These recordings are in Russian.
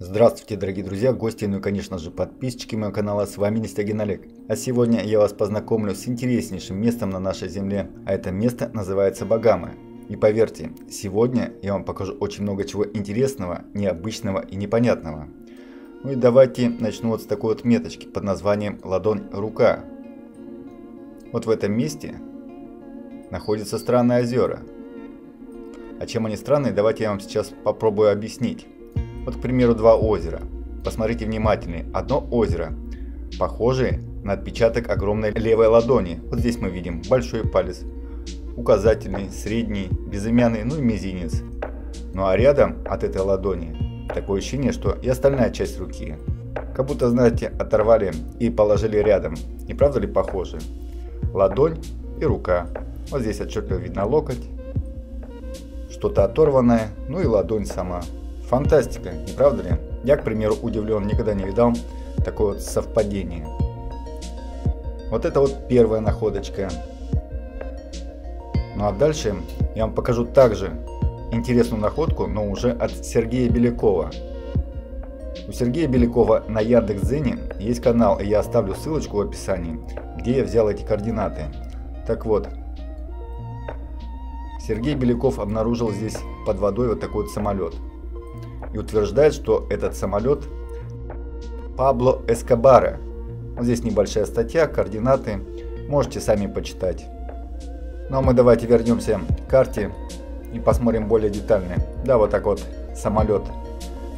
Здравствуйте, дорогие друзья, гости, ну и, конечно же, подписчики моего канала, с вами Нестягин Олег. А сегодня я вас познакомлю с интереснейшим местом на нашей земле, а это место называется Багамы. И поверьте, сегодня я вам покажу очень много чего интересного, необычного и непонятного. Ну и давайте начну вот с такой вот меточки под названием «Ладонь рука». Вот в этом месте находятся странные озера. А чем они странные, давайте я вам сейчас попробую объяснить. Вот, к примеру, два озера. Посмотрите внимательнее. Одно озеро, похожее на отпечаток огромной левой ладони. Вот здесь мы видим большой палец, указательный, средний, безымянный, ну и мизинец. Ну а рядом от этой ладони такое ощущение, что и остальная часть руки. Как будто, знаете, оторвали и положили рядом. Не правда ли похоже? Ладонь и рука. Вот здесь отчетливо видно локоть, что-то оторванное, ну и ладонь сама. Фантастика, не правда ли? Я, к примеру, удивлен, никогда не видал такое вот совпадение. Вот это вот первая находочка. Ну а дальше я вам покажу также интересную находку, но уже от Сергея Белякова. У Сергея Белякова на Яндекс.Дзене есть канал, и я оставлю ссылочку в описании, где я взял эти координаты. Так вот, Сергей Беляков обнаружил здесь под водой вот такой вот самолет и утверждает, что этот самолет Пабло Эскобара. Здесь небольшая статья, координаты, можете сами почитать. Ну а мы давайте вернемся к карте и посмотрим более детально. Да, вот так вот самолет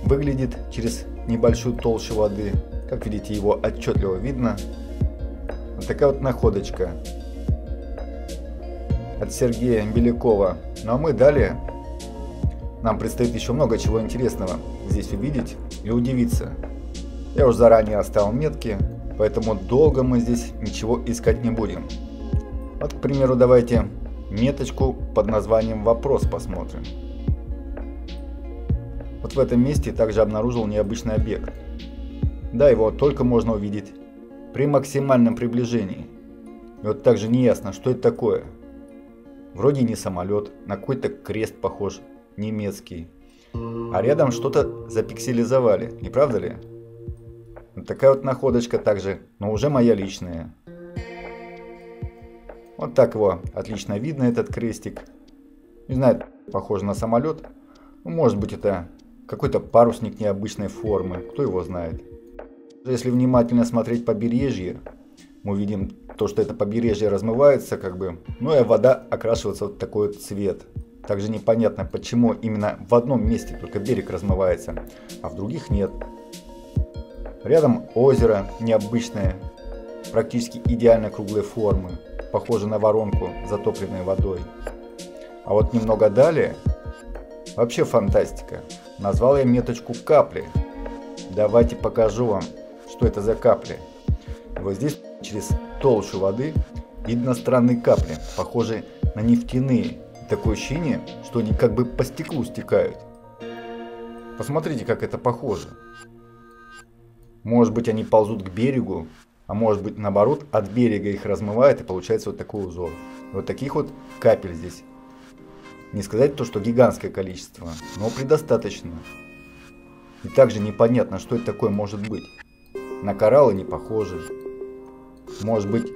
выглядит через небольшую толщу воды. Как видите, его отчетливо видно. Вот такая вот находочка от Сергея Белякова. Ну а мы далее нам предстоит еще много чего интересного здесь увидеть и удивиться. Я уже заранее оставил метки, поэтому долго мы здесь ничего искать не будем. Вот, к примеру, давайте меточку под названием «Вопрос» посмотрим. Вот в этом месте также обнаружил необычный объект. Да, его только можно увидеть при максимальном приближении. И вот также не ясно, что это такое. Вроде не самолет, на какой-то крест похож, немецкий. А рядом что-то запикселизовали, не правда ли? Такая вот находочка также, но уже моя личная. Вот так его отлично видно, этот крестик. Не знаю, похоже на самолет. Ну, может быть это какой-то парусник необычной формы, кто его знает. Если внимательно смотреть побережье, мы видим то, что это побережье размывается, как бы, ну и вода окрашивается вот такой вот цвет. Также непонятно, почему именно в одном месте только берег размывается, а в других нет. Рядом озеро необычное, практически идеально круглой формы, похоже на воронку, затопленной водой. А вот немного далее, вообще фантастика, назвал я меточку капли. Давайте покажу вам, что это за капли. Вот здесь через толщу воды видно странные капли, похожие на нефтяные, Такое ощущение, что они как бы по стеклу стекают. Посмотрите, как это похоже. Может быть, они ползут к берегу, а может быть, наоборот, от берега их размывает и получается вот такой узор. Вот таких вот капель здесь. Не сказать то, что гигантское количество, но предостаточно. И также непонятно, что это такое может быть. На кораллы не похоже. Может быть,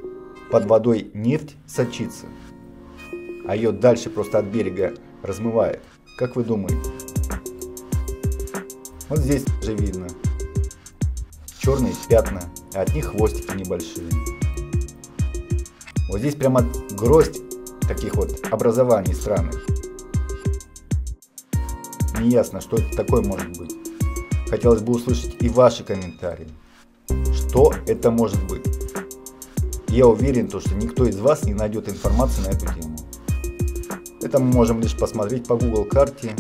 под водой нефть сочится а ее дальше просто от берега размывает. Как вы думаете? Вот здесь же видно. Черные пятна, а от них хвостики небольшие. Вот здесь прямо гроздь таких вот образований странных. Неясно, что это такое может быть. Хотелось бы услышать и ваши комментарии. Что это может быть? Я уверен, что никто из вас не найдет информации на эту тему. Это мы можем лишь посмотреть по Google карте,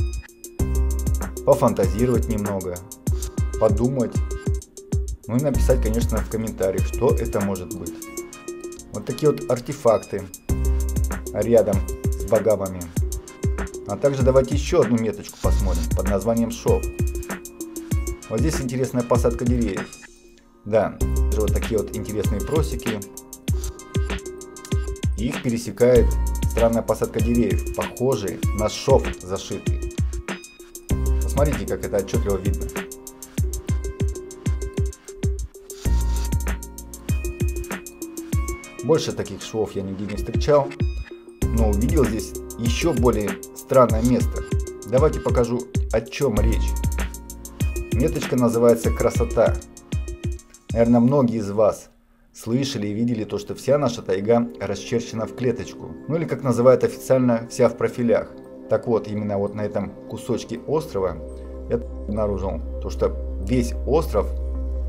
пофантазировать немного, подумать, ну и написать, конечно, в комментариях, что это может быть. Вот такие вот артефакты рядом с богамами. А также давайте еще одну меточку посмотрим под названием шов. Вот здесь интересная посадка деревьев. Да, вот такие вот интересные просеки. их пересекает странная посадка деревьев, похожие на шов зашитый. Посмотрите, как это отчетливо видно. Больше таких швов я нигде не встречал, но увидел здесь еще более странное место. Давайте покажу, о чем речь. Меточка называется «Красота». Наверное, многие из вас слышали и видели то, что вся наша тайга расчерчена в клеточку. Ну или как называют официально, вся в профилях. Так вот, именно вот на этом кусочке острова я обнаружил то, что весь остров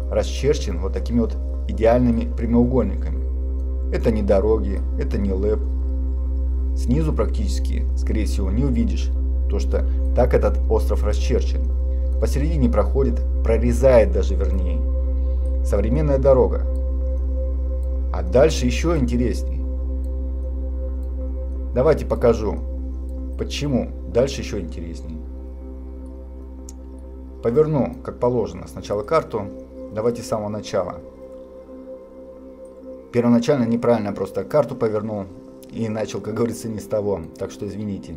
расчерчен вот такими вот идеальными прямоугольниками. Это не дороги, это не лэп. Снизу практически, скорее всего, не увидишь, то что так этот остров расчерчен. Посередине проходит, прорезает даже вернее, современная дорога. А дальше еще интересней. Давайте покажу, почему дальше еще интересней. Поверну, как положено, сначала карту. Давайте с самого начала. Первоначально неправильно просто карту повернул и начал, как говорится, не с того. Так что извините.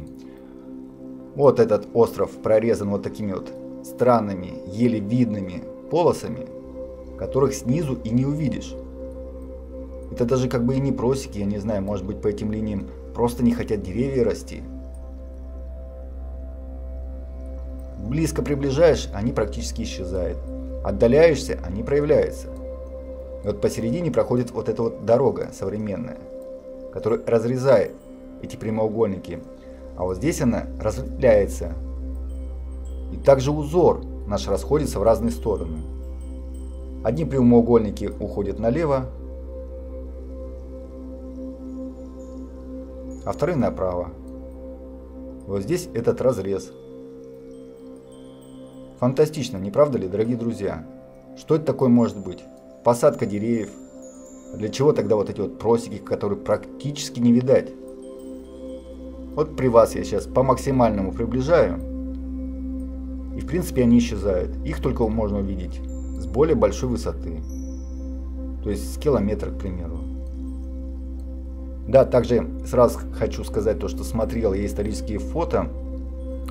Вот этот остров прорезан вот такими вот странными, еле видными полосами, которых снизу и не увидишь. Это даже как бы и не просеки, я не знаю, может быть по этим линиям просто не хотят деревья расти. Близко приближаешь, они практически исчезают. Отдаляешься, они проявляются. И вот посередине проходит вот эта вот дорога современная, которая разрезает эти прямоугольники. А вот здесь она разветвляется. И также узор наш расходится в разные стороны. Одни прямоугольники уходят налево, а вторые направо. Вот здесь этот разрез. Фантастично, не правда ли, дорогие друзья? Что это такое может быть? Посадка деревьев. Для чего тогда вот эти вот просеки, которые практически не видать? Вот при вас я сейчас по максимальному приближаю. И в принципе они исчезают. Их только можно увидеть с более большой высоты. То есть с километра, к примеру. Да, также сразу хочу сказать то, что смотрел я исторические фото.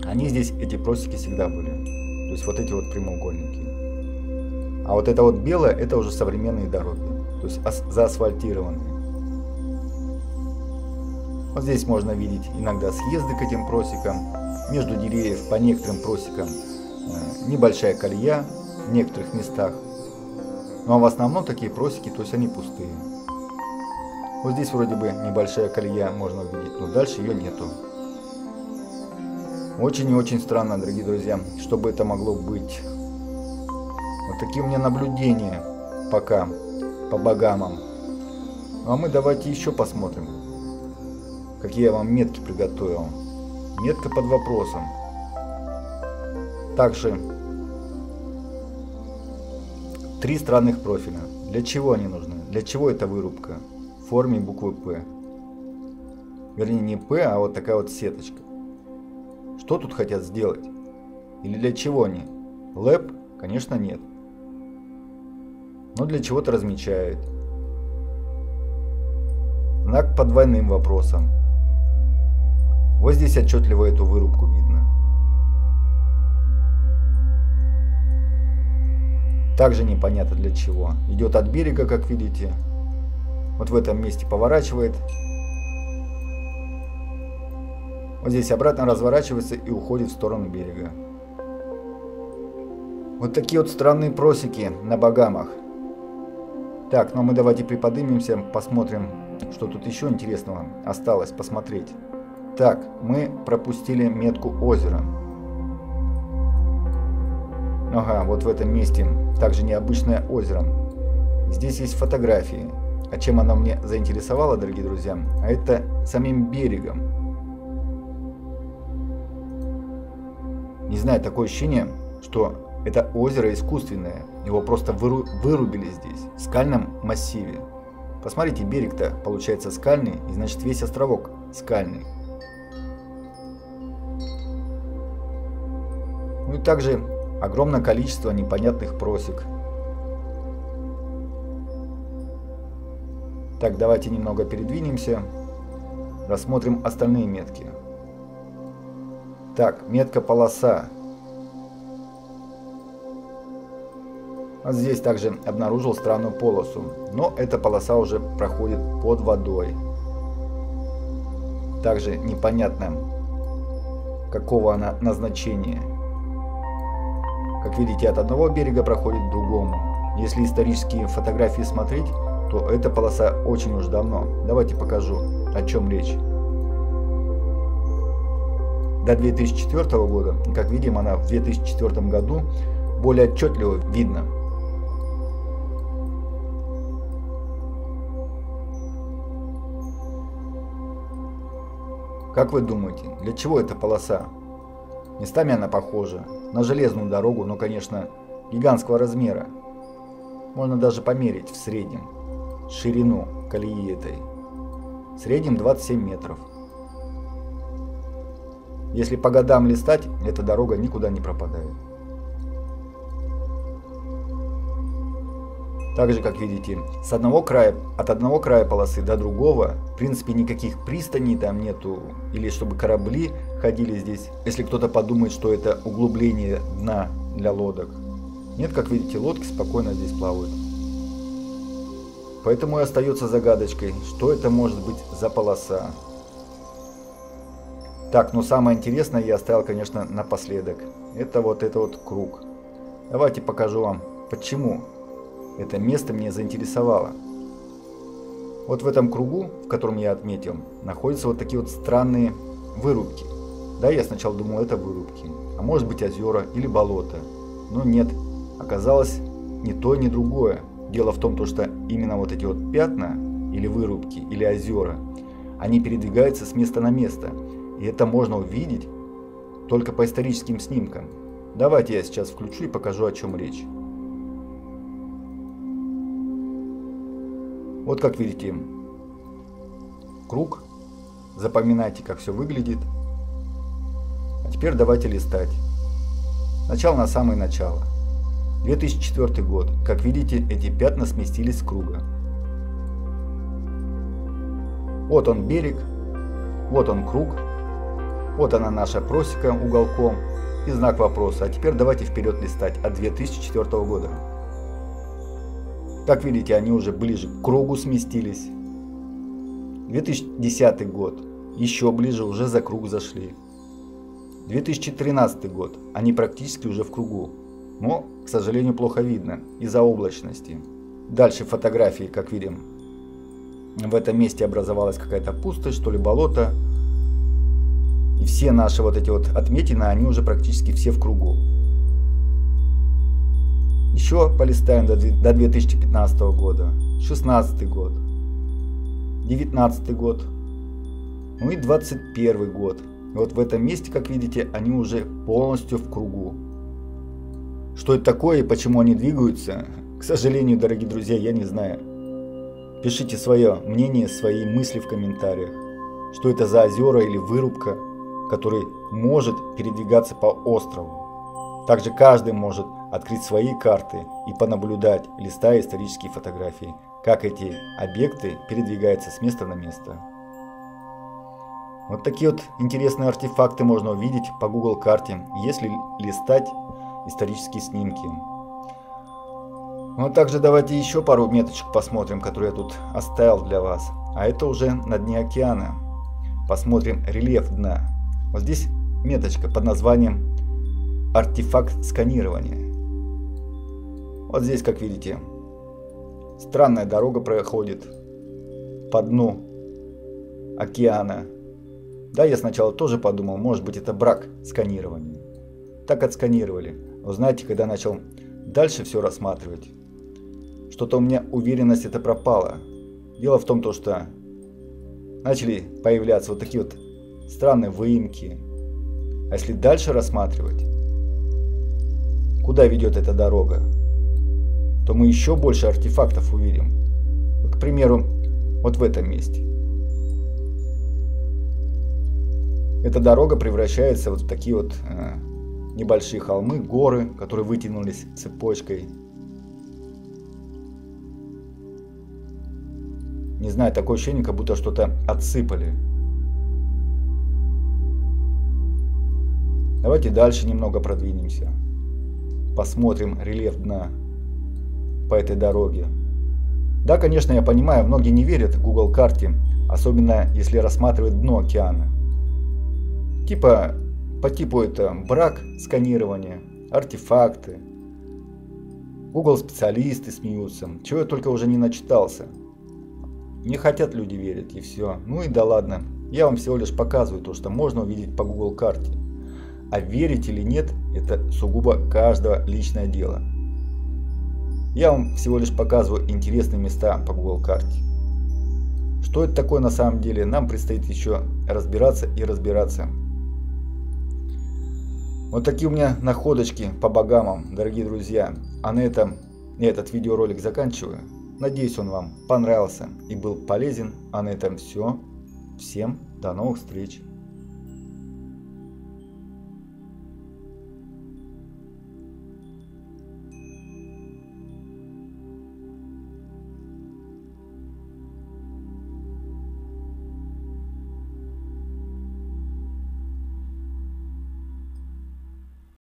Они здесь, эти просеки всегда были. То есть вот эти вот прямоугольники. А вот это вот белое, это уже современные дороги. То есть заасфальтированные. Вот здесь можно видеть иногда съезды к этим просекам. Между деревьев по некоторым просекам э, небольшая колея в некоторых местах. Ну а в основном такие просеки, то есть они пустые. Вот здесь вроде бы небольшая колея можно увидеть, но дальше ее нету. Очень и очень странно, дорогие друзья, что бы это могло быть. Вот такие у меня наблюдения пока по богамам. Ну а мы давайте еще посмотрим, какие я вам метки приготовил. Метка под вопросом. Также три странных профиля. Для чего они нужны? Для чего эта вырубка? Форме буквы П. Вернее не П, а вот такая вот сеточка. Что тут хотят сделать? Или для чего они? Лэп? Конечно нет но для чего-то размечает. Знак под двойным вопросом. Вот здесь отчетливо эту вырубку видно. Также непонятно для чего. Идет от берега, как видите. Вот в этом месте поворачивает. Вот здесь обратно разворачивается и уходит в сторону берега. Вот такие вот странные просеки на Багамах. Так, ну мы давайте приподнимемся, посмотрим, что тут еще интересного осталось посмотреть. Так, мы пропустили метку озера. Ага, вот в этом месте также необычное озеро. Здесь есть фотографии. А чем она мне заинтересовала, дорогие друзья? А это самим берегом. Не знаю, такое ощущение, что это озеро искусственное. Его просто выру вырубили здесь, в скальном массиве. Посмотрите, берег-то получается скальный, и значит весь островок скальный. Ну и также огромное количество непонятных просек. Так, давайте немного передвинемся. Рассмотрим остальные метки. Так, метка полоса. Здесь также обнаружил странную полосу, но эта полоса уже проходит под водой. Также непонятно, какого она назначения. Как видите, от одного берега проходит к другому. Если исторические фотографии смотреть, то эта полоса очень уж давно. Давайте покажу, о чем речь. До 2004 года, как видим, она в 2004 году более отчетливо видно. Как вы думаете, для чего эта полоса? Местами она похожа на железную дорогу, но, конечно, гигантского размера. Можно даже померить в среднем ширину колеи этой. В среднем 27 метров. Если по годам листать, эта дорога никуда не пропадает. Также, как видите, с одного края, от одного края полосы до другого, в принципе, никаких пристаней там нету, или чтобы корабли ходили здесь. Если кто-то подумает, что это углубление дна для лодок. Нет, как видите, лодки спокойно здесь плавают. Поэтому и остается загадочкой, что это может быть за полоса. Так, но самое интересное я оставил, конечно, напоследок. Это вот это вот круг. Давайте покажу вам, почему это место меня заинтересовало. Вот в этом кругу, в котором я отметил, находятся вот такие вот странные вырубки. Да, я сначала думал, это вырубки, а может быть озера или болото. Но нет, оказалось ни то, ни другое. Дело в том, что именно вот эти вот пятна, или вырубки, или озера, они передвигаются с места на место. И это можно увидеть только по историческим снимкам. Давайте я сейчас включу и покажу, о чем речь. Вот как видите, круг. Запоминайте, как все выглядит. А теперь давайте листать. Начало на самое начало. 2004 год. Как видите, эти пятна сместились с круга. Вот он берег, вот он круг, вот она наша просека уголком и знак вопроса. А теперь давайте вперед листать от 2004 года. Как видите, они уже ближе к кругу сместились. 2010 год. Еще ближе уже за круг зашли. 2013 год. Они практически уже в кругу. Но, к сожалению, плохо видно из-за облачности. Дальше фотографии, как видим. В этом месте образовалась какая-то пустошь, что ли болото. И все наши вот эти вот отметины, они уже практически все в кругу. Еще полистаем до 2015 года, 16 год, 19 год, ну и 21 год. И вот в этом месте, как видите, они уже полностью в кругу. Что это такое и почему они двигаются, к сожалению, дорогие друзья, я не знаю. Пишите свое мнение, свои мысли в комментариях. Что это за озера или вырубка, который может передвигаться по острову. Также каждый может открыть свои карты и понаблюдать, листая исторические фотографии, как эти объекты передвигаются с места на место. Вот такие вот интересные артефакты можно увидеть по Google карте, если листать исторические снимки. Ну а также давайте еще пару меточек посмотрим, которые я тут оставил для вас. А это уже на дне океана. Посмотрим рельеф дна. Вот здесь меточка под названием артефакт сканирования. Вот здесь, как видите, странная дорога проходит по дну океана. Да, я сначала тоже подумал, может быть это брак сканирования. Так отсканировали. Но знаете, когда начал дальше все рассматривать, что-то у меня уверенность это пропала. Дело в том, то, что начали появляться вот такие вот странные выемки. А если дальше рассматривать, куда ведет эта дорога? то мы еще больше артефактов увидим. К примеру, вот в этом месте. Эта дорога превращается вот в такие вот э, небольшие холмы, горы, которые вытянулись цепочкой. Не знаю, такое ощущение, как будто что-то отсыпали. Давайте дальше немного продвинемся. Посмотрим рельеф дна. по этой дороге. Да, конечно, я понимаю, многие не верят Google карте, особенно если рассматривают дно океана. Типа, по типу это брак сканирования, артефакты. Google специалисты смеются, чего я только уже не начитался. Не хотят люди верить и все. Ну и да ладно, я вам всего лишь показываю то, что можно увидеть по Google карте. А верить или нет, это сугубо каждого личное дело. Я вам всего лишь показываю интересные места по Google карте. Что это такое на самом деле, нам предстоит еще разбираться и разбираться. Вот такие у меня находочки по богамам, дорогие друзья. А на этом я этот видеоролик заканчиваю. Надеюсь, он вам понравился и был полезен. А на этом все. Всем до новых встреч.